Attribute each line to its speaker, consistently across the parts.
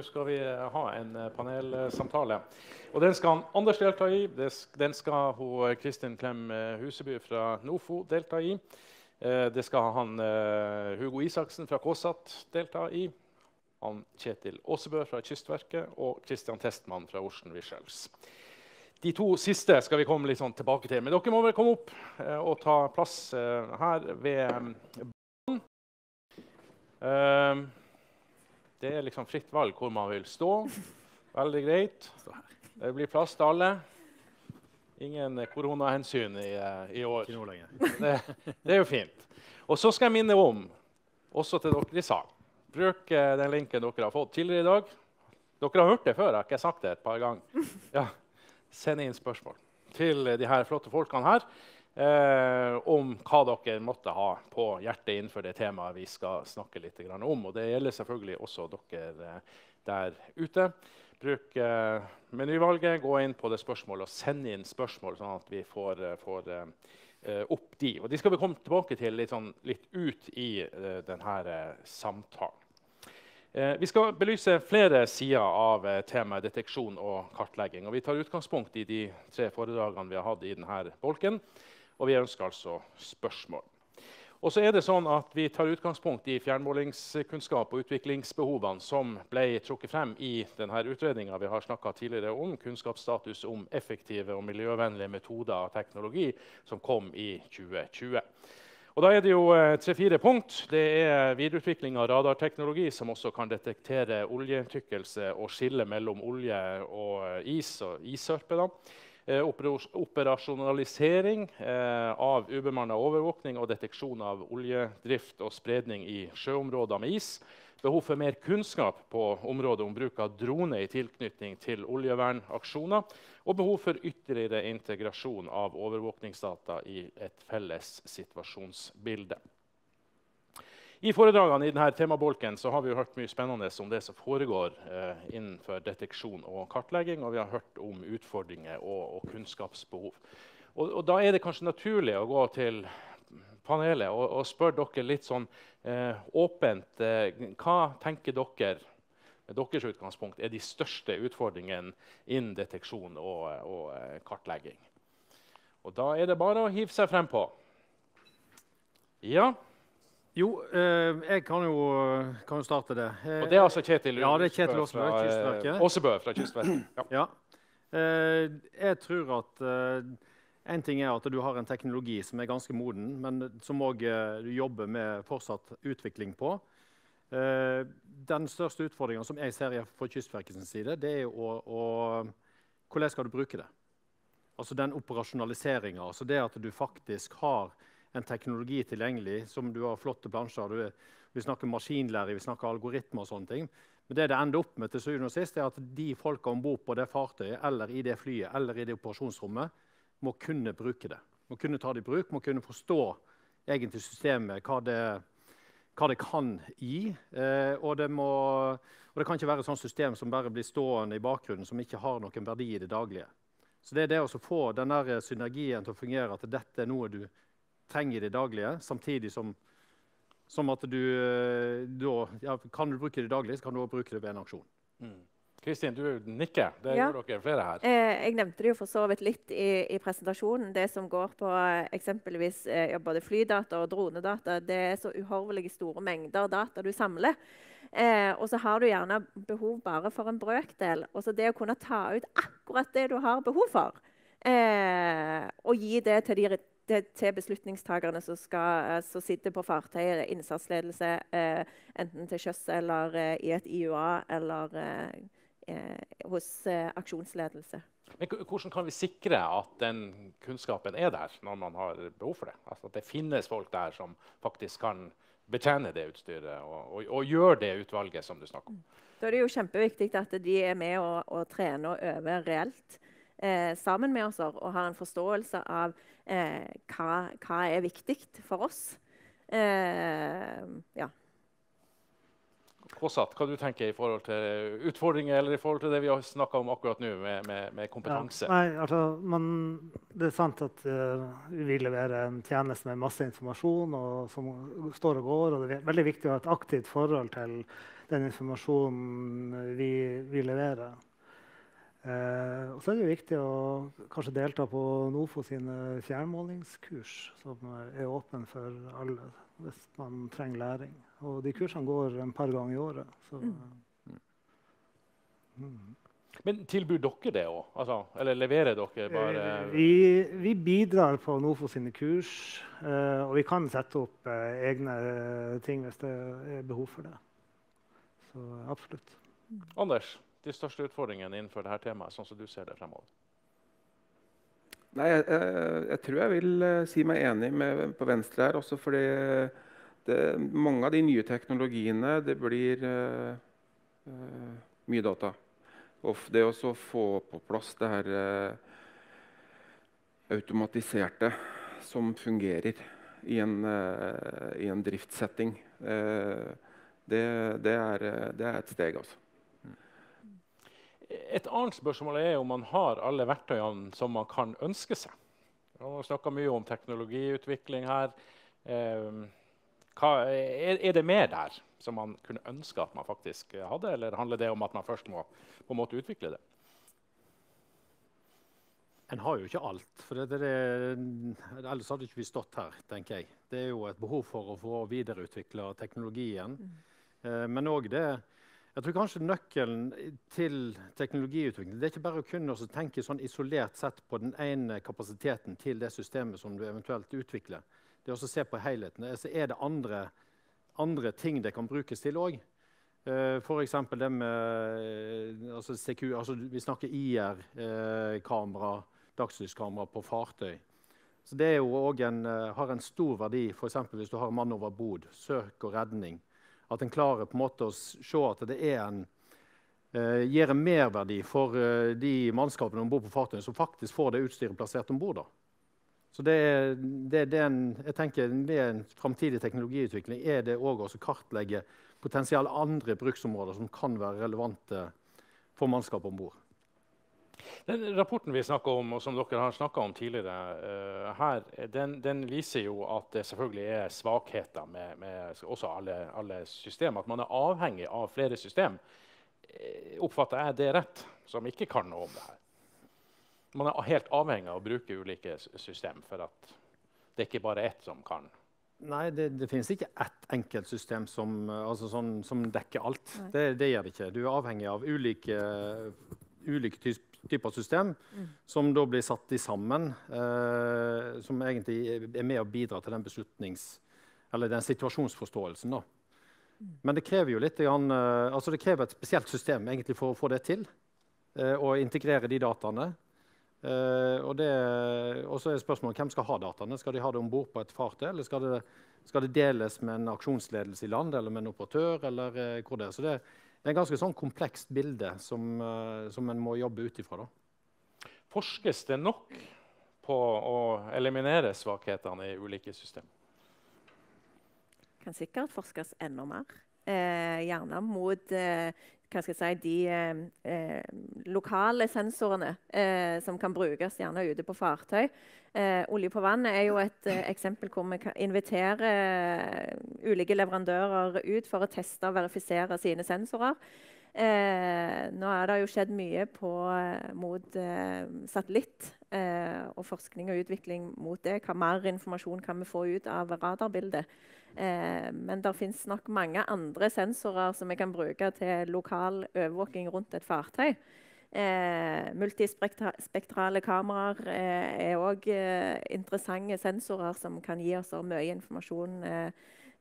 Speaker 1: Nå skal vi eh, ha en eh, panelsamtale. Og Den skal Anders delta i. Den skal hun eh, Kristin Klem Huseby fra NOFO delta i. Det skal han Hugo Isaksen fra KSAT delta i. Han Kjetil Aasebø fra Kystverket og Kristian Testmann fra Ocean Visuals. De to siste skal vi komme litt sånn tilbake til. Men dere må vel komme opp og ta plass her ved banen. Det er liksom fritt valg hvor man vil stå. Veldig greit. Det blir plass til alle. Ingen koronahensyn i, eh, i år. Det, det, er jo fint. Og så skal jeg minne om, også til dere i salen Bruk eh, den linken dere har fått tidligere i dag. Dere har hørt det før. jeg har ikke sagt det et par ganger. Ja, Send inn spørsmål til de her flotte folkene her eh, om hva dere måtte ha på hjertet innenfor det temaet vi skal snakke litt om. Og det gjelder selvfølgelig også dere eh, der ute. Bruk eh, menyvalget, gå inn på det spørsmålet og send inn spørsmål, sånn at vi får, eh, får eh, opp de. Og de skal vi komme tilbake til litt, sånn, litt ut i eh, denne samtalen. Eh, vi skal belyse flere sider av eh, temaet deteksjon og kartlegging. Og vi tar utgangspunkt i de tre foredragene vi har hatt i denne bolken. Og vi ønsker altså spørsmål. Og så er det sånn at Vi tar utgangspunkt i fjernmålingskunnskap og utviklingsbehovene som ble trukket frem i denne utredninga vi har tidligere om, kunnskapsstatus om effektive og miljøvennlige metoder og teknologi, som kom i 2020. Og da er det jo eh, tre-fire punkt. Det er videreutvikling av radarteknologi som også kan detektere oljetykkelse og skille mellom olje og is og issørpe. Eh, operasjonalisering eh, av ubemanna overvåkning og deteksjon av oljedrift og spredning i sjøområder med is. Behov for mer kunnskap på området om bruk av drone i tilknytning til oljevernaksjoner. Og behov for ytterligere integrasjon av overvåkningsdata i et felles situasjonsbilde. I foredragene i denne temabolken har vi hørt mye spennende om det som foregår eh, innenfor deteksjon og kartlegging, og vi har hørt om utfordringer og, og kunnskapsbehov. Og, og, Da er det kanskje naturlig å gå til panelet og, og spørre dere litt sånn eh, åpent eh, Hva tenker dere med deres utgangspunkt er de største utfordringene innen deteksjon og, og eh, kartlegging? Og Da er det bare å hive seg frempå. Ja?
Speaker 2: Jo, eh, jeg kan jo, kan jo, starte det.
Speaker 1: Eh, og det er altså Kjetil
Speaker 2: ja, det er Kjetil Aasebø, fra Kystverket.
Speaker 1: Åsebø fra Kystverket.
Speaker 2: Ja. ja. Eh, jeg tror at en ting er at du har en teknologi som er ganske moden, men som òg du jobber med fortsatt utvikling på. Den største utfordringa som jeg ser fra Kystverkets side, det er å, å Hvordan skal du bruke det? Altså den operasjonaliseringa. Altså det at du faktisk har en teknologi tilgjengelig som du har flotte plansjer. Du, vi snakker maskinlære, vi snakker algoritmer og sånne ting. Men det det ender opp med til syvende og sist, er at de folka om bord på det fartøyet eller i det flyet eller i det operasjonsrommet må kunne bruke det. Må kunne ta det i bruk, må kunne forstå egentlig systemet, hva det, hva det kan gi. Eh, og, det må, og, det kan ikke være et sånt system som bare blir stående i bakgrunnen, som ikke har noen verdi i det daglige. Så det er det å få den synergien til å fungere, at dette er noe du trenger i det daglige, samtidig som, som at du eh, da ja, Kan du bruke det daglig, så kan du også bruke det ved en aksjon.
Speaker 1: Mm. Kristin, du nikker. Det ja. gjør dere flere her.
Speaker 3: Eh, jeg nevnte det jo for så vidt litt i, i presentasjonen. Det som går på eh, eksempelvis eh, både flydata og dronedata. Det er så uhorvelig store mengder data du samler. Eh, og så har du gjerne behov bare for en brøkdel. Og så det å kunne ta ut akkurat det du har behov for, eh, og gi det til de det til beslutningstakerne som, skal, eh, som sitter på fartøyet, innsatsledelse, eh, enten til sjøs eller eh, i et IUA eller eh, eh, hos aksjonsledelse.
Speaker 1: Men Hvordan kan vi sikre at den kunnskapen er der når man har behov for det? Altså At det finnes folk der som faktisk kan betjene det utstyret og, og, og gjøre det utvalget som du snakker om?
Speaker 3: Da er det jo kjempeviktig at de er med og, og trener og øver reelt eh, sammen med oss og har en forståelse av hva, hva, er viktig for oss. Eh, ja.
Speaker 1: Kåssat, hva du tenker i forhold til utfordringer eller i forhold til det vi har snakka om akkurat nå, med, med, med kompetanse?
Speaker 4: Ja, nei, altså, man, det er sant at uh, vi leverer en tjeneste med masse informasjon og, som står og går. og Det er veldig viktig å ha et aktivt forhold til den informasjonen vi vi leverer. Eh, og så er det viktig å kanskje delta på NOFO sine fjernmålingskurs, som er åpne for alle hvis man trenger læring. Og de kursene går en par ganger i året. Så, mm.
Speaker 1: Mm. Men tilbyr dere det òg? Altså, eller leverer dere bare
Speaker 4: eh, vi, vi, bidrar på NOFO sine kurs. Eh, og vi kan sette opp eh, egne ting hvis det er behov for det. Så absolutt.
Speaker 1: Anders? De største utfordringene innenfor dette temaet, sånn som du ser det fremover?
Speaker 5: Nei, jeg, jeg, jeg, tror jeg vil uh, si meg enig med, på Venstre her. Også fordi det, mange av de nye teknologiene det blir uh, uh, mye data. Og det å få på plass det her automatiserte som fungerer i en, i en driftssetting, det, det, er, det er et steg, altså.
Speaker 1: Et annet spørsmål er om man har alle verktøyene som man kan ønske seg. Vi har snakka mye om teknologiutvikling her. Eh, hva, er, det mer der som man kunne ønske at man faktisk hadde, eller handler det om at man først må på en måte utvikle det?
Speaker 2: En har jo ikke alt. for det, det, Ellers hadde ikke vi stått her. tenker jeg. Det er jo et behov for å få videreutvikla teknologien. Mm. Eh, men òg det jeg tror kanskje nøkkelen til teknologiutvikling det er ikke bare å kunne tenke sånn isolert sett på den ene kapasiteten til det systemet som du eventuelt utvikler. Det er å se på helheten. Så er det andre, andre ting det kan brukes til òg. Eh, F.eks. det med altså, CQ, altså, Vi snakker IR-kamera, eh, dagslyskamera på fartøy. Så Det en, har en stor verdi f.eks. hvis du har mann over bod, søk og redning at en klarer på en måte å se at det er en, uh, gir en merverdi for uh, de mannskapene om bord på fartøyet som faktisk får det utstyret plassert om bord. Så det, det, det en, jeg tenker Med en framtidig teknologiutvikling er det òg å kartlegge potensielle andre bruksområder som kan være relevante for mannskapet om bord.
Speaker 1: Den rapporten vi om, og som dere har snakka om tidligere, uh, her, den, den, viser jo at det selvfølgelig er svakheter med, med også alle, alle system. At man er avhengig av flere system. Uh, oppfatter jeg det rett, som ikke kan noe om det her? Man er helt avhengig av å bruke ulike system, for at det er ikke bare ett som kan.
Speaker 2: Nei, det, det finnes ikke ett enkelt system som, altså sånn, som dekker alt. Det, det, gjør det ikke. Du er avhengig av ulike, ulike typer system mm. som da blir satt i sammen. Eh, som egentlig er med å bidra til den beslutnings... Eller den situasjonsforståelsen. da. Mm. Men det krever jo litt grann, eh, altså det krever et spesielt system egentlig for å få det til. Eh, og integrere de dataene. Eh, og, det, og så er spørsmålet hvem skal ha dataene. Skal de ha det om bord på et fartøy, eller skal det, skal det, deles med en aksjonsledelse i land eller med en operatør? eller eh, hvor det er. Så det, det er et ganske sånn komplekst bilde som, uh, som en må jobbe ut ifra.
Speaker 1: Forskes det nok på å eliminere svakhetene i ulike system?
Speaker 3: kan sikkert forskes enda mer. Eh, gjerne mot eh, hva skal jeg si, de eh, lokale sensorene eh, som kan brukes gjerne ute på fartøy. Eh, olje på vann er jo et eh, eksempel hvor vi kan invitere eh, ulike leverandører ut for å teste og verifisere sine sensorer. Nå er det jo skjedd mye på, mot satellitt og forskning og utvikling mot det. Hva mer informasjon kan vi få ut av radarbildet? Eh, men det fins nok mange andre sensorer som vi kan bruke til lokal overvåking rundt et fartøy. Eh, multispektrale kameraer eh, er òg eh, interessante sensorer som kan gi oss mye informasjon eh,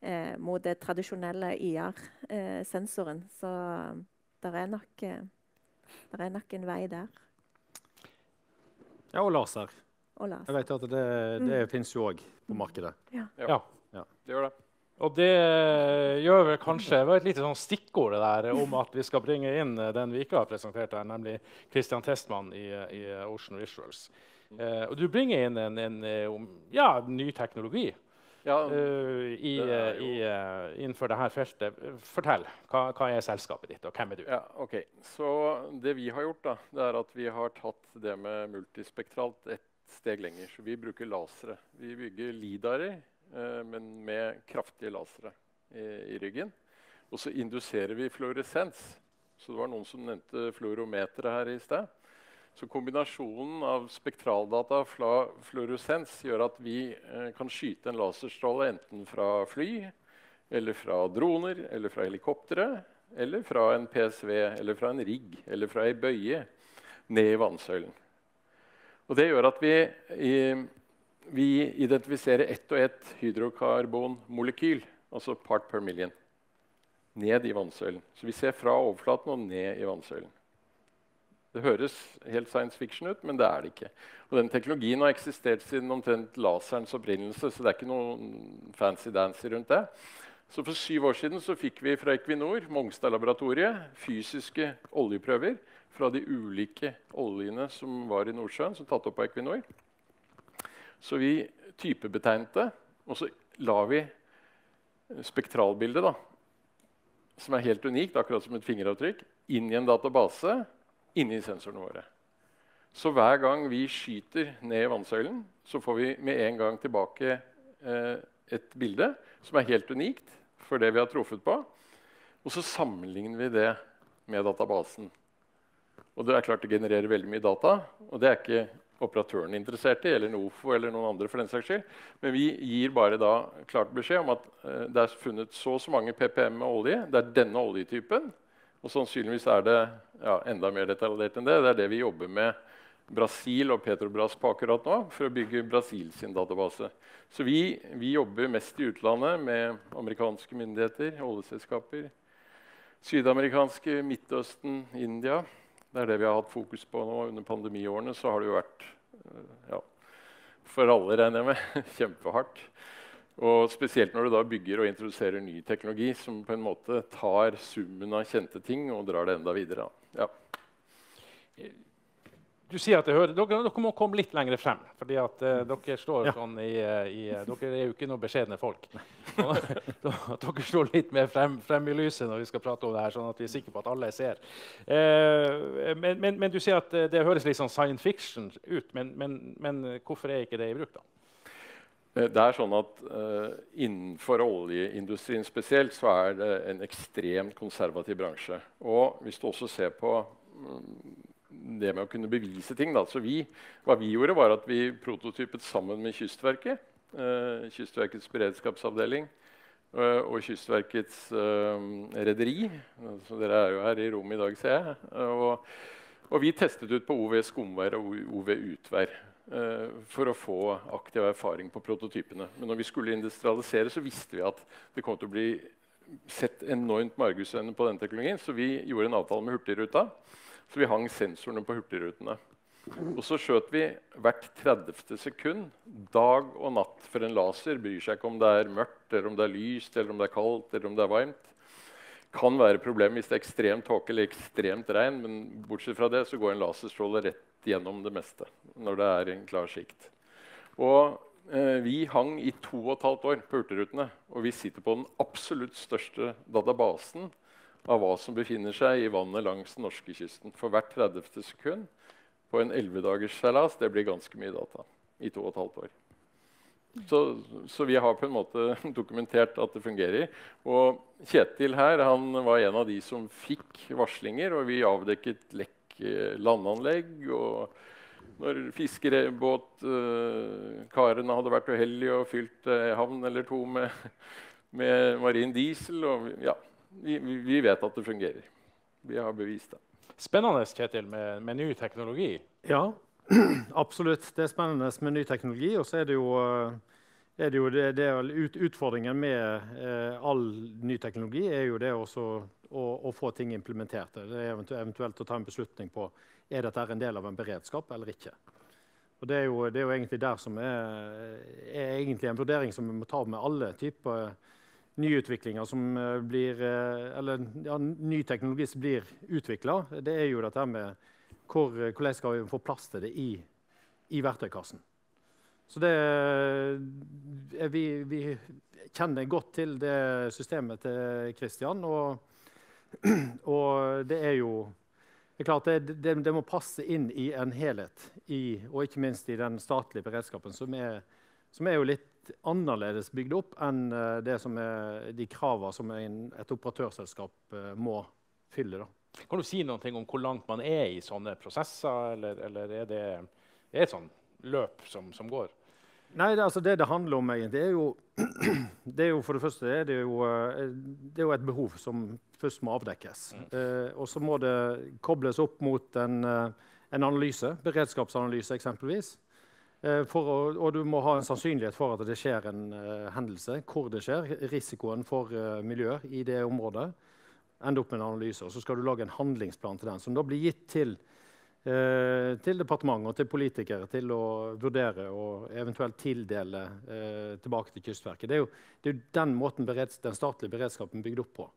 Speaker 3: eh, mot det tradisjonelle IR-sensoren. Det er, nok, er nok en vei der.
Speaker 2: Ja, og laser. Og laser. Jeg vet at det, det mm. fins jo òg på markedet.
Speaker 1: Ja. ja. Ja. Det gjør det. Og det gjør vel kanskje Det var et lite sånn stikkord der om at vi skal bringe inn eh, den vi ikke har presentert her, nemlig Christian Testmann i, i Ocean Visuals. Eh, og du bringer inn en, en, en eh, ja, ny teknologi ja, uh, i, i, uh, innenfor dette feltet. Fortell. Hva, hva, er selskapet ditt, og hvem er du?
Speaker 6: Ja, okay. Så Det vi har gjort, da, det er at vi har tatt det med multispektralt et steg lenger. Så vi bruker lasere. Vi bygger lidarer uh, men med kraftige lasere i, i ryggen. Og så induserer vi fluoresens Så det var noen som nevnte fluorometeret her i sted. Så kombinasjonen av spektraldata og fluoresens gjør at vi eh, kan skyte en laserstråle enten fra fly, eller fra droner, eller fra helikoptre, eller fra en PSV, eller fra en rigg, eller fra ei bøye ned i vannsøylen. Og det gjør at vi, i, vi identifiserer ett og ett hydrokarbonmolekyl, altså part per million, ned i vannsøylen. Så vi ser fra overflaten og ned i vannsøylen. Det høres helt science fiction ut, men det er det ikke. Og den Teknologien har eksistert siden omtrent laserens opprinnelse, så det er ikke noe fancy-dancy rundt det. Så For syv år siden fikk vi fra Equinor Mongstad-laboratoriet fysiske oljeprøver fra de ulike oljene som var i Nordsjøen, som tatt opp av Equinor. Så vi typebetegnte, og så la vi spektralbildet, som er helt unikt, akkurat som et fingeravtrykk, inn i en database inni sensorene våre. Så hver gang vi skyter ned i vannsøylen, så får vi med en gang tilbake eh, et bilde som er helt unikt for det vi har truffet på. Og så sammenligner vi det med databasen. Og det er klart det genererer veldig mye data. og det er ikke operatøren interessert i, eller NOFO eller noen andre. for den saks skyld. Men vi gir bare da klart beskjed om at eh, det er funnet så og så mange PPM med olje. Det er denne oljetypen. Og sannsynligvis er det ja, enda mer detaljert enn det. Det er det vi jobber med Brasil og Petrobras på akkurat nå for å bygge Brasil sin database. Så vi, vi jobber mest i utlandet med amerikanske myndigheter, oljeselskaper, sydamerikanske, Midtøsten, India. Det er det vi har hatt fokus på nå under pandemiårene. Så har det jo vært ja, for alle, regner jeg med, kjempehardt. Og Spesielt når du da bygger og introduserer ny teknologi som på en måte tar summen av kjente ting og drar det enda videre. Ja.
Speaker 1: Du sier at hører, dere, dere, må komme litt lenger frem. fordi at uh, dere står ja. sånn i, eh, i, uh, Dere er jo ikke noen beskjedne folk. dere står litt mer frem, frem, i lyset når vi skal prate om det her, sånn at vi er sikre på at alle ser. Uh, men, men, men, du sier at det høres litt sånn science fiction ut. Men, men hvorfor er ikke det i bruk, da?
Speaker 6: Eh, det er sånn at uh, Innenfor oljeindustrien spesielt så er det en ekstremt konservativ bransje. Og hvis du også ser på um, det med å kunne bevise ting da, så vi, Hva vi gjorde, var at vi prototypet sammen med Kystverket. Uh, Kystverkets beredskapsavdeling uh, og Kystverkets rederi. dere er jo her i rommet i dag, ser jeg. Og, og vi testet ut på OV skumvær og OV utvær. Eh, for å få aktiv erfaring på prototypene. Men når vi skulle industrialisere, så visste vi at det kom til å bli sett enormt markedsøyne på den teknologien, så vi gjorde en avtale med Hurtigruta. Så vi hang sensorene på hurtigrutene. Og så skjøt vi hvert 30. sekund, dag og natt. For en laser bryr seg ikke om det er mørkt, eller om det er lyst, eller om det er kaldt eller om det er varmt. Kan være problem hvis det er ekstremt tåke eller ekstremt regn, men bortsett fra det så går en laserstråle rett gjennom det meste når det er en klar sikt. Og eh, vi hang i to og et halvt år på Hurtigrutene, og vi sitter på den absolutt største databasen av hva som befinner seg i vannet langs den norske kysten. For hvert 30. sekund på en 11-dagers seilas det blir ganske mye data i to og et halvt år. Så, så, vi har på en måte dokumentert at det fungerer. Og Kjetil her han var en av de som fikk varslinger, og vi avdekket lekk landanlegg. og når fiskerbåtkarene hadde vært uheldige og fylt ei havn eller to med, med marin diesel. Og, ja, vi, vi, vet at det fungerer. Vi har bevist det.
Speaker 1: Spennende Kjetil, med, med ny teknologi.
Speaker 2: Ja, absolutt. Det er spennende med ny teknologi. Og så er det jo, er det jo det, det ut, Utfordringen med eh, all ny teknologi er jo det også å, å få ting implementert. Det er eventuelt å ta en beslutning på er dette en del av en beredskap eller ikke. Og det er jo, det er jo egentlig der som er, er egentlig en vurdering som vi må ta med alle typer nyutviklinger som eh, blir eh, Eller ja, ny teknologi som blir utvikla. Det er jo dette med hvor, hvordan skal vi få plass til det i, i verktøykassen. Så det, vi, vi, kjenner godt til det systemet til Kristian. Og og det er jo det er klart det, det, det, må passe inn i en helhet, i, og ikke minst i den statlige beredskapen, som er, som er litt annerledes bygd opp enn eh, det er de kravene som en, et operatørselskap uh, må fylle. Da.
Speaker 1: Kan du si noe om hvor langt man er i sånne prosesser, eller, eller er det, er et sånt løp som, som går?
Speaker 2: Nei, det, altså det, det handler om, egentlig, er jo, det er jo For det første er det jo, eh, det er jo et behov som først må avdekkes. Mm. Eh, og så må det kobles opp mot en, eh, en analyse, beredskapsanalyse eksempelvis. Eh, å, og du må ha en sannsynlighet for at det skjer en uh, hendelse. Hvor det skjer, risikoen for uh, miljøet i det området. Ende opp med en analyse, og Så skal du lage en handlingsplan til den, som da blir gitt til, til departementet og til politikere til å vurdere og eventuelt tildele tilbake til Kystverket. Det er jo, det er den måten den statlige beredskapen er bygd opp på.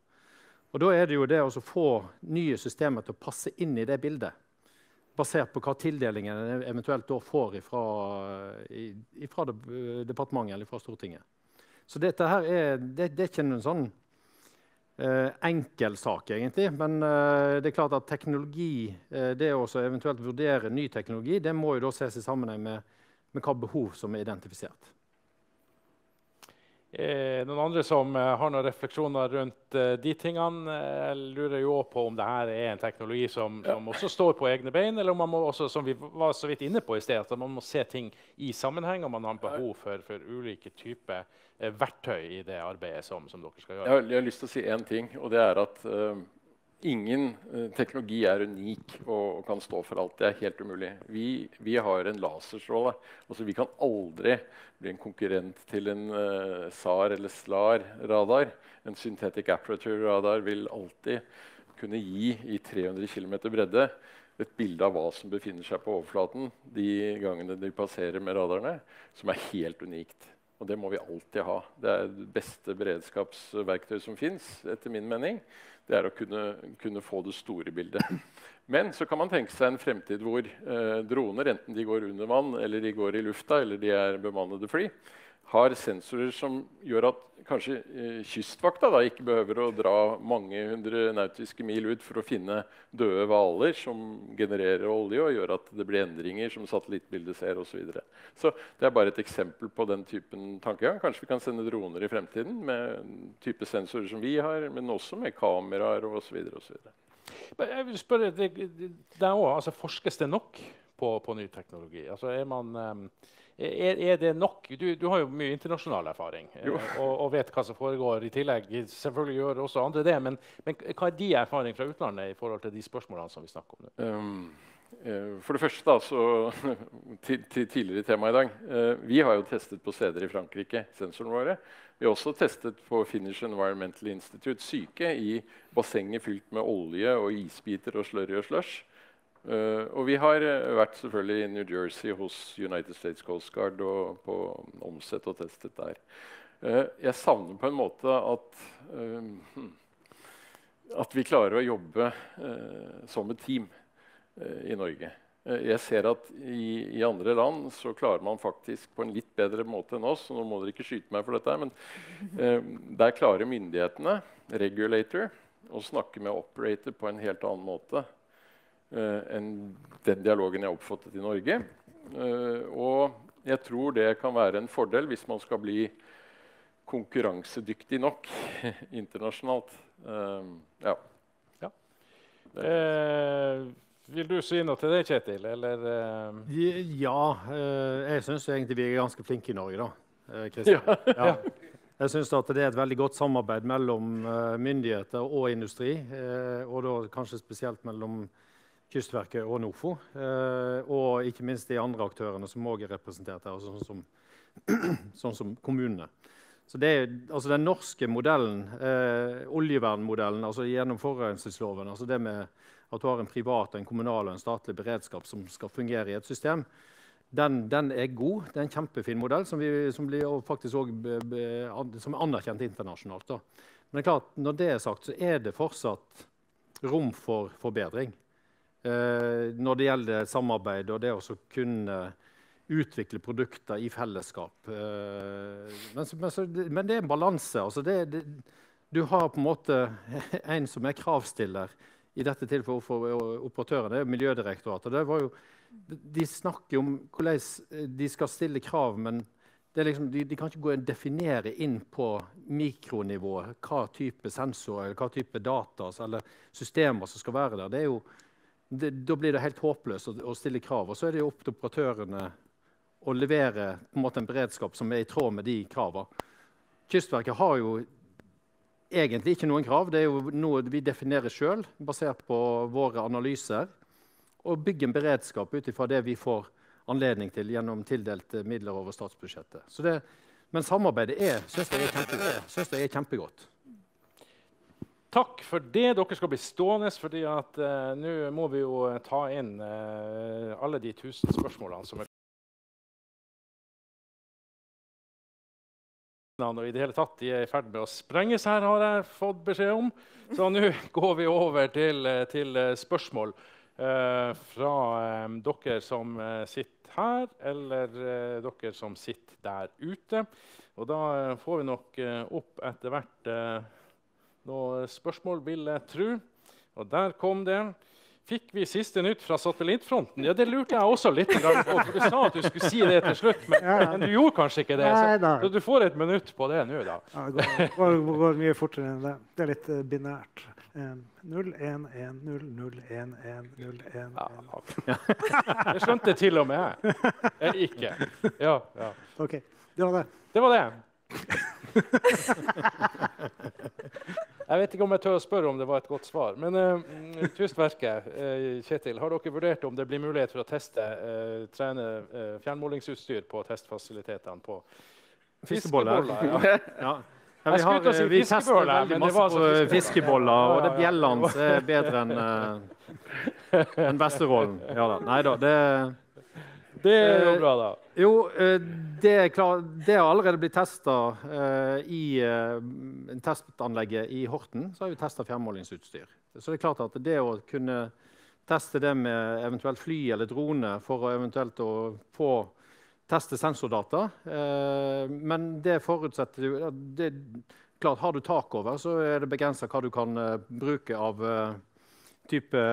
Speaker 2: Og Da er det jo det å få nye systemer til å passe inn i det bildet basert på hva tildelingen eventuelt da får fra departementet eller fra Stortinget. Så dette her er, det, det er ikke noen sånn enkel sak, egentlig. Men uh, det er klart at teknologi, uh, det å eventuelt vurdere ny teknologi, det må jo da ses i sammenheng med, med hva behov som er identifisert.
Speaker 1: Eh, noen andre som eh, har noen refleksjoner rundt eh, de tingene? Jeg lurer jo på om dette er en teknologi som, som, også står på egne bein, eller om man må også, som vi var så vidt inne på i sted, at man må se ting i sammenheng, og man har behov for, for ulike typer eh, verktøy i det arbeidet som, som, dere skal gjøre.
Speaker 6: Jeg har, jeg har lyst til å si én ting, og det er at uh, Ingen uh, teknologi er unik og, og, kan stå for alt. Det er helt umulig. Vi, vi har en laserstråle. Altså, vi kan aldri bli en konkurrent til en uh, SAR eller SLAR-radar. En synthetic aperture-radar vil alltid kunne gi i 300 km bredde et bilde av hva som befinner seg på overflaten de gangene de passerer med radarene, som er helt unikt. Og det må vi alltid ha. Det er det beste beredskapsverktøy som fins, etter min mening det er å kunne, kunne, få det store bildet. Men så kan man tenke seg en fremtid hvor eh, droner, enten de går under vann, eller de går i lufta, eller de er bemannede fly, har sensorer som gjør at kanskje eh, Kystvakta da, ikke behøver å dra mange hundre nautiske mil ut for å finne døde hvaler som genererer olje og gjør at det blir endringer som satellittbildet ser osv. Så, videre. så det er bare et eksempel på den typen tankegang. Kanskje vi kan sende droner i fremtiden med type sensorer som vi har, men også med kameraer osv.
Speaker 1: Jeg vil spørre deg også. Altså, forskes det nok på, på ny teknologi? Altså, er man... Um er, er, det nok? Du, du, har jo mye internasjonal erfaring eh, og, og, vet hva som foregår i tillegg. Selvfølgelig gjør også andre det, men, men hva er din erfaring fra utlandet i forhold til de spørsmålene som vi snakker om nå? Um,
Speaker 6: uh, for det første, da, så, til, til, tidligere tema i dag uh, Vi har jo testet på steder i Frankrike, sensorene våre. Vi har også testet på Finnish Environmental Institute syke i bassenget fylt med olje og isbiter og slurry og slush. Uh, og vi har uh, vært selvfølgelig i New Jersey hos United States Coast Guard og på omsett og testet der. Uh, jeg savner på en måte at, at vi klarer å jobbe som et team i Norge. jeg ser at i, i, andre land så klarer man faktisk på en litt bedre måte enn oss. nå må dere ikke skyte meg for dette, men Der klarer myndighetene, regulator, å snakke med operator på en helt annen måte Eh, enn den dialogen jeg oppfattet i Norge. Eh, og jeg tror det kan være en fordel hvis man skal bli konkurransedyktig nok internasjonalt. Uh, ja.
Speaker 1: ja. Eh, vil du si noe til det, Kjetil? Eller, uh...
Speaker 2: Ja. Uh, jeg syns egentlig vi er ganske flinke i Norge, da. Ja. ja. Jeg syns det er et veldig godt samarbeid mellom myndigheter og industri. og da kanskje spesielt mellom Kystverket og NOFO. Eh, og ikke minst de andre aktørene som òg er representert her, sånn som, sånn som kommunene. Så det, altså Den norske modellen, eh, oljevernmodellen altså gjennom forurensningsloven altså det med at du har en privat, en kommunal og en statlig beredskap som skal fungere i et system, den, den er god. Det er en kjempefin modell som, vi, som, faktisk også be, be, som er anerkjent internasjonalt. Da. Men det er klart, når det er sagt, så er det fortsatt rom for forbedring. Eh, når det gjelder samarbeid og det å kunne utvikle produkter i fellesskap. Eh, men, men, det er en balanse. Altså det, det, du har på en måte en som er kravstiller, i dette tilfellet for operatøren, det er Miljødirektoratet. Jo, de snakker om hvordan de skal stille krav, men liksom, de, de, kan ikke gå og definere inn på mikronivå hva type sensorer hva type data eller systemer som skal være der. Det jo, det, da blir det helt håpløst å, å, stille krav. Og så er det opp til operatørene å levere en, en beredskap som er i tråd med de kravene. Kystverket har jo egentlig ikke noen krav. Det er jo noe vi definerer sjøl, basert på våre analyser. Og bygge en beredskap ut ifra det vi får anledning til gjennom tildelte midler over statsbudsjettet. Det, men samarbeidet er, syns jeg, er, kjempe, synes jeg er kjempegodt.
Speaker 1: Takk for det. Dere skal bli stående, fordi at uh, nå må vi jo ta inn uh, alle de tusen spørsmålene som er og i det hele tatt, de er i ferd med å sprenges her, har jeg fått beskjed om. Så nå går vi over til, eh, til eh, spørsmål uh, fra um, dere som eh, sitter her, eller eh, dere som sitter der ute. Og da får vi nok opp etter hvert noen spørsmål, vil jeg tro. Og der kom det. Fikk vi siste nytt fra satellittfronten? Ja, Det lurte jeg også litt på. Du sa at du skulle si det til slutt, men, men du gjorde kanskje ikke det. Så, så, du får et minutt på det nå, da.
Speaker 4: Ja, det går, går, går, mye fortere enn det. Det er litt uh, binært. 0, 1, 1, 0, 0, 1, 1, 0, 1, 1.
Speaker 1: Ja. Det skjønte til og med jeg. Eller ikke. Ja, ja.
Speaker 4: OK. Det var det.
Speaker 1: Det var det. Jeg vet ikke om jeg tør å spørre om det var et godt svar. Men uh, Kystverket, uh, Kjetil, har dere vurdert om det blir mulighet for å teste, uh, trene uh, fjernmålingsutstyr på testfasilitetene på
Speaker 2: fiskeboller? ja. ja. Ja, vi, har, si vi tester veldig masse på fiskeboller, og det bjellene er bedre enn uh, en Vesterålen. Ja da. Nei da, det
Speaker 1: det er jo bra, da.
Speaker 2: Eh, jo, eh, det, klar, det har allerede blitt testa eh, i testanlegget i Horten. Så har vi testa fjernmålingsutstyr. Så det er klart at det å kunne teste det med eventuelt fly eller drone for å eventuelt å få teste sensordata Men det forutsetter jo det, klart, Har du tak over, så er det begrensa hva du kan bruke av type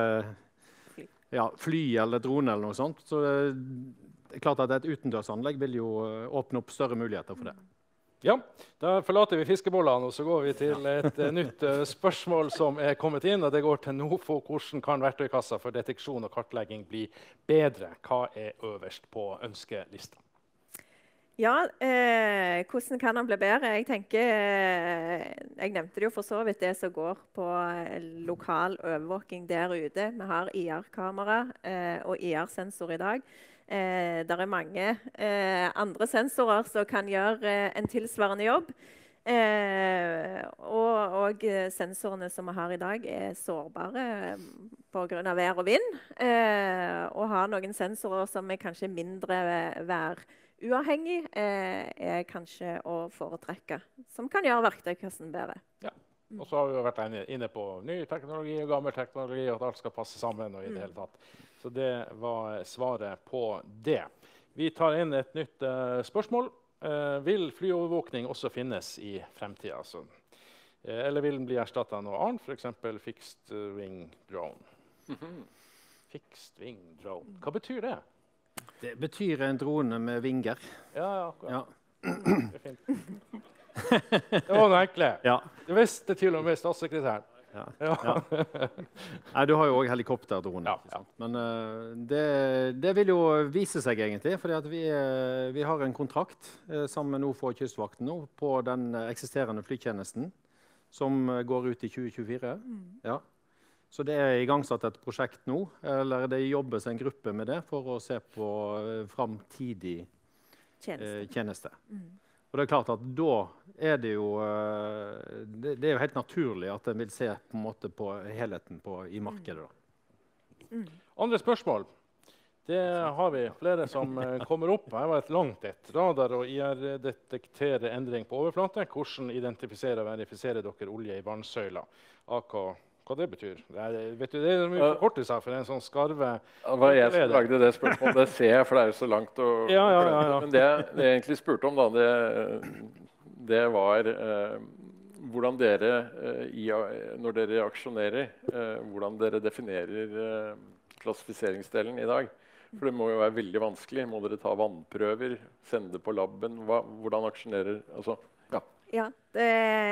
Speaker 2: ja, fly eller drone eller noe sånt. Så det klart at Et utendørsanlegg vil jo eh, åpne opp større muligheter for det.
Speaker 1: Ja, Da forlater vi fiskebollene og så går vi til et uh, nytt uh, spørsmål som er kommet inn. og Det går til NOFO. Hvordan kan verktøykassa for deteksjon og kartlegging bli bedre? Hva er øverst på ønskelista?
Speaker 3: Ja, eh, hvordan kan den bli bedre? Jeg tenker, eh, jeg nevnte det jo for så vidt det som går på lokal overvåking der ute. Vi har IR-kamera eh, og IR-sensor i dag. Eh, det er mange eh, andre sensorer som kan gjøre eh, en tilsvarende jobb. Eh, og, og, sensorene som vi har i dag, er sårbare eh, pga. vær og vind. Eh, å ha noen sensorer som er kanskje mindre væruavhengig, eh, er kanskje å foretrekke. Som kan gjøre verktøykassen bedre.
Speaker 1: Ja. Og så har vi vært inne på ny teknologi og gammel teknologi, og at alt skal passe sammen. og i det mm. hele tatt. Så det var svaret på det. Vi tar inn et nytt uh, spørsmål. Uh, vil flyovervåkning også finnes i fremtida? Altså? Uh, eller vil den bli erstatta av noe annet, f.eks. fixed wing drone? Fixed wing drone. Hva betyr det?
Speaker 2: Det betyr en drone med vinger.
Speaker 1: Ja, ja, akkurat. Ja. Det er fint. Det var noe enkle. Ja. Det visste til og med statssekretæren. Ja.
Speaker 2: Ja. Nei, du har jo òg helikopterdrone. Ja, Men uh, det, det, vil jo vise seg, egentlig. For vi, uh, vi, har en kontrakt uh, sammen med for Kystvakten nå, på den eksisterende flytjenesten som går ut i 2024. Mm. Ja. Så det er igangsatt et prosjekt nå, eller det jobbes en gruppe med det for å se på framtidig tjeneste. tjeneste. Mm. Og det er klart at da er det jo eh, det, er jo helt naturlig at en vil se på, en måte på helheten på, i markedet.
Speaker 1: Mm. Andre spørsmål? Det har vi flere som eh, kommer opp. Her var et langt et. Radar og IR-detektere endring på overflate. Hvordan identifiserer og verifiserer dere olje i vannsøyla? AK hva det betyr. Det er, vet du, det er mye forkortelser for en sånn skarve
Speaker 6: Det var jeg som lagde det spørsmålet. Det ser jeg, for det er jo så langt. å
Speaker 1: ja, ja, ja,
Speaker 6: Men det, det jeg egentlig spurte om, da, det, det var eh, hvordan dere, eh, i, når dere aksjonerer, eh, hvordan dere definerer eh, klassifiseringsdelen i dag. For det må jo være veldig vanskelig. Må dere ta vannprøver, sende det på laben? Hva, hvordan aksjonerer altså, ja.
Speaker 3: det,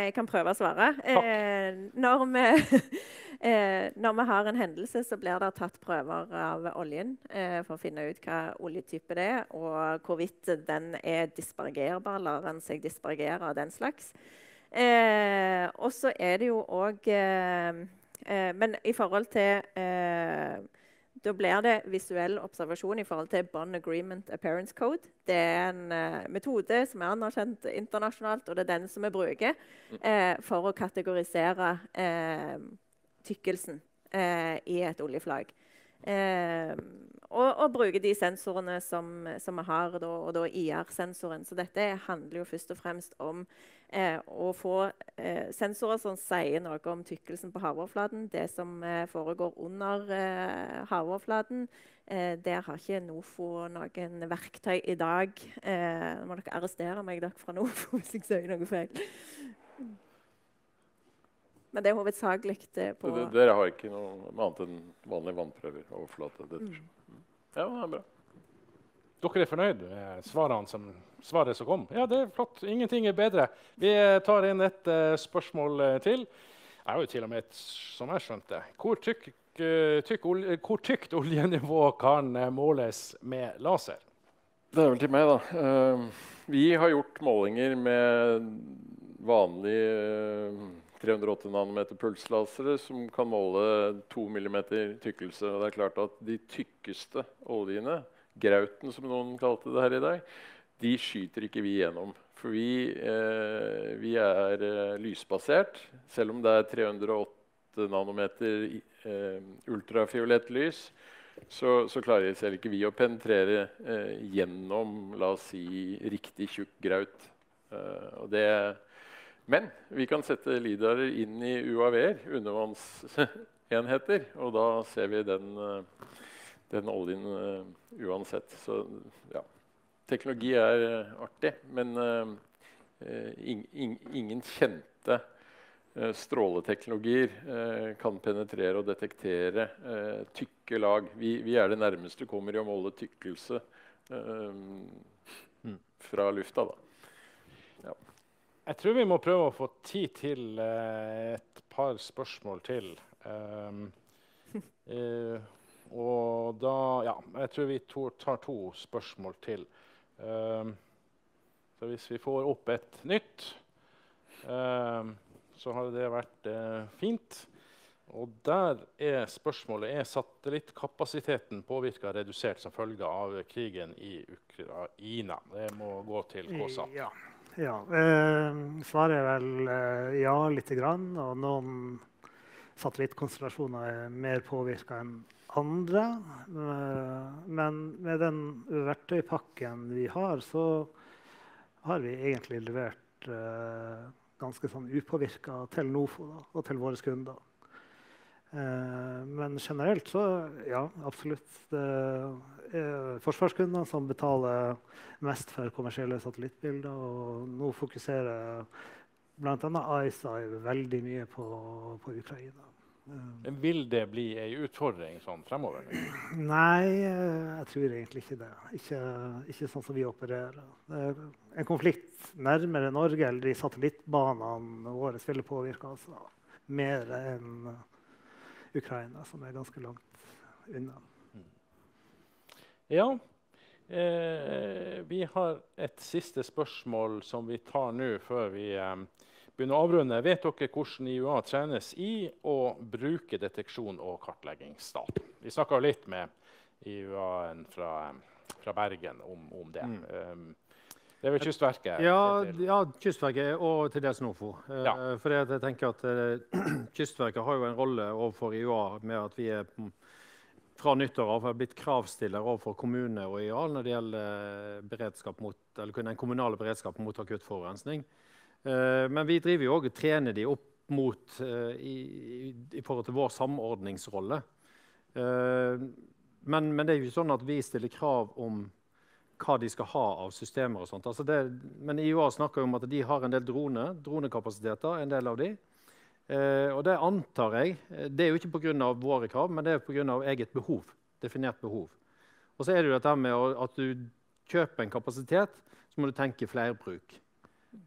Speaker 3: jeg kan prøve å svare. Eh, når, vi, eh, når, vi, har en hendelse, så blir det tatt prøver av oljen eh, for å finne ut hva oljetype det er, og hvorvidt den er dispergerbar, lar den seg dispergere og den slags. Eh, og så er det jo òg eh, eh, Men i forhold til da blir det visuell observasjon i forhold til Bond Agreement Appearance Code. Det er en uh, metode som er anerkjent internasjonalt, og det er den som vi bruker uh, for å kategorisere uh, tykkelsen i et oljeflagg. Og, og, bruke de sensorene som, som vi har, da, og da IR-sensoren. Så dette handler jo først og fremst om eh, å få eh, sensorer som sier noe om tykkelsen på havoverflaten. Det som eh, foregår under eh, havoverflaten. Eh, der har ikke NOFO noen verktøy i dag. Eh, må dere arrestere meg dere fra NOFO hvis jeg sier noe feil. Men det er hovedsakelig på
Speaker 6: Dere har ikke noe annet enn vanlige vannprøver? overflate? Mm. Ja, det er bra.
Speaker 1: Dere er fornøyd med svarene som, svaret som kom? Ja, det er flott. Ingenting er bedre. Vi tar inn et uh, spørsmål uh, til. Jeg har jo til og med et, som jeg skjønte Hvor, tykk, uh, tykk olje, hvor tykt oljenivå kan måles med laser?
Speaker 6: Det er vel til meg, da. vi har gjort målinger med vanlig 380 nanometer pulslasere som kan måle 2 mm tykkelse. Og det er klart at De tykkeste oljene grauten, som noen kalte det her i dag, de skyter ikke vi gjennom. For vi, eh, vi er eh, lysbasert. Selv om det er 308 nanometer eh, ultrafiolett lys, så, så, klarer selv ikke vi å penetrere eh, gjennom la oss si, riktig tjukk graut. Eh, det, men vi kan sette lidarer inn i UAV-er, undervannsenheter, og da ser vi den eh, den oljen uh, uansett. Så ja. Teknologi er uh, artig, men uh, in, in, ingen kjente stråleteknologier kan penetrere og detektere tykke lag. Vi, vi, er det nærmeste du kommer i å måle tykkelse mm. fra lufta.
Speaker 1: Ja. Jeg tror vi må prøve å få tid til et par spørsmål til. Um, Og da Ja, jeg tror vi to, tar to spørsmål til. Um, så hvis vi får opp et nytt, um, så hadde det vært uh, fint. Og der er spørsmålet er satellittkapasiteten påvirka redusert som følge av krigen i Ukraina. Det må gå til KSAT.
Speaker 4: Ja. ja. Eh, svaret er vel eh, ja, lite grann. Og noen satellittkonstellasjoner er mer påvirka enn andre. Eh, men med den verktøypakken vi har, så har vi egentlig levert uh, ganske sånn upåvirka til NOFO da, og til våre kunder. Uh, men generelt så ja, absolutt. Det er forsvarskundene som betaler mest for kommersielle satellittbilder. Og nå fokuserer bl.a. ICEYE veldig mye på, på Ukraina.
Speaker 1: Vil det bli ei utfordring sånn fremover?
Speaker 4: Nei, jeg tror egentlig ikke det. Ikke, ikke sånn som vi opererer. en konflikt nærmere Norge eller de satellittbanene våre ville påvirke oss mer enn Ukraina, som er ganske langt unna.
Speaker 1: Ja. Eh, vi har et siste spørsmål som vi tar nå før vi eh, begynne å avrunde. Vet dere hvordan IUA trenes i å bruke deteksjon og kartleggingsdata? Vi snakka litt med IUA-en fra, fra, Bergen om, om det. Mm. Um, det er vel Kystverket?
Speaker 2: Ja, ja Kystverket og til dels NOFO. Uh, ja. For jeg tenker at uh, Kystverket har jo en rolle overfor IUA med at vi er fra nyttår av blitt kravstiller overfor kommune og IUA når det gjelder beredskap mot, eller den kommunale beredskapen mot akutt forurensning. Eh, men vi driver jo òg og trener de opp mot eh, i, i, forhold til vår samordningsrolle. Eh, men, men, det er jo ikke sånn at vi stiller krav om hva de skal ha av systemer. og sånt. Altså det, men IOA snakker jo om at de har en del drone, dronekapasiteter. en del av de. Og det antar jeg Det er jo ikke pga. våre krav, men det er pga. eget behov. Definert behov. Og så er det jo dette med at du kjøper en kapasitet, så må du tenke flerbruk.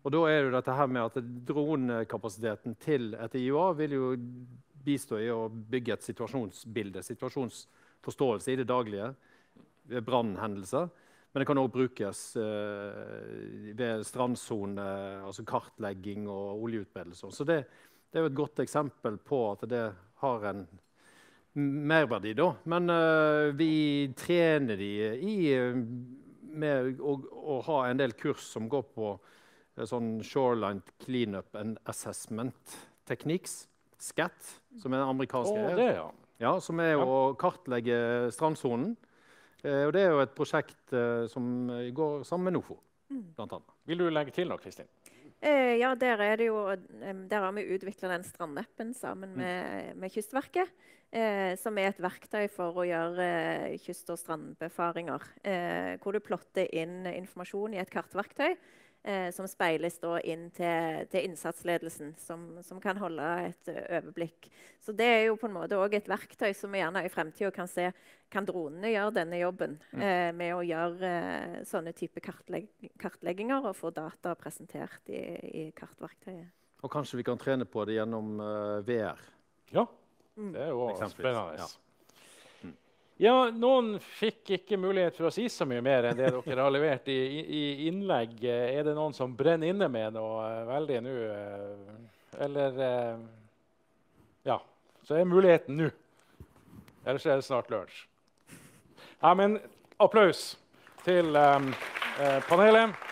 Speaker 2: Og da er det dette her med at Dronekapasiteten til et IUA vil jo bistå i å bygge et situasjonsbilde, situasjonsforståelse i det daglige ved brannhendelser. Men det kan òg brukes eh, ved strandsone, altså kartlegging og oljeutbredelse. Så det, det, er jo et godt eksempel på at det har en merverdi. Da. Men eh, vi trener de i med å, å, ha en del kurs som går på eh, sånn Shoreline Cleanup and Assessment Techniques. SCAT, som er den amerikanske.
Speaker 1: Oh, det, ja.
Speaker 2: Ja, som er ja. å kartlegge strandsonen. Eh, og det er jo et prosjekt eh, som går sammen med NOFO. Mm. Annet.
Speaker 1: Vil du legge til noe, Kristin?
Speaker 3: Eh, ja, der, er det jo, der har vi utvikla den strandappen sammen mm. med, med Kystverket. Eh, som er et verktøy for å gjøre eh, kyst- og strandbefaringer. Eh, hvor du plotter inn informasjon i et kartverktøy eh, som speiles inn til, til innsatsledelsen, som, som, kan holde et uh, overblikk. Så det er jo på en måte også et verktøy som vi gjerne i fremtida kan se kan dronene gjøre denne jobben mm. eh, med å gjøre eh, sånne type kartlegg kartlegginger og få data presentert i, i, kartverktøyet.
Speaker 2: Og kanskje vi kan trene på det gjennom uh, eh, VR?
Speaker 1: Ja, mm. det er jo spennende. Ja. Ja, Noen fikk ikke mulighet for å si så mye mer enn det dere har levert i, i innlegg. Er det noen som brenner inne med noe eh, veldig nå? Eh, eller eh, Ja, så er muligheten nå. Ellers er det snart lunsj. Ja, men applaus til um, panelet.